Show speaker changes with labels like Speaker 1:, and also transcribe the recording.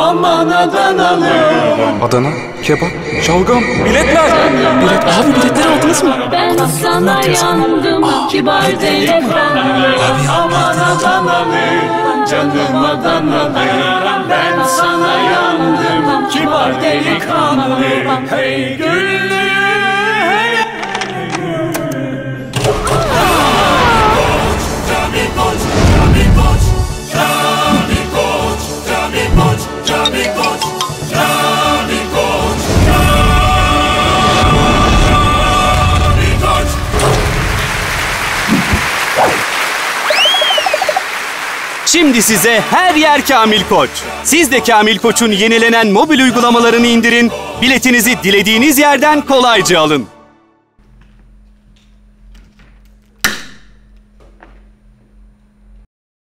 Speaker 1: Aman Adanalım Adana, kebap, şalgam, biletler Bilet, abi biletleri aldınız mı?
Speaker 2: Ben sana yandım ah, kibar değil. Aman Adanalım canım Adanalım Ben sana yandım kibar delikanlı. Hey gülüm
Speaker 3: Şimdi size her yer Kamil Koç. Siz de Kamil Koç'un yenilenen mobil uygulamalarını indirin, biletinizi dilediğiniz yerden kolayca alın.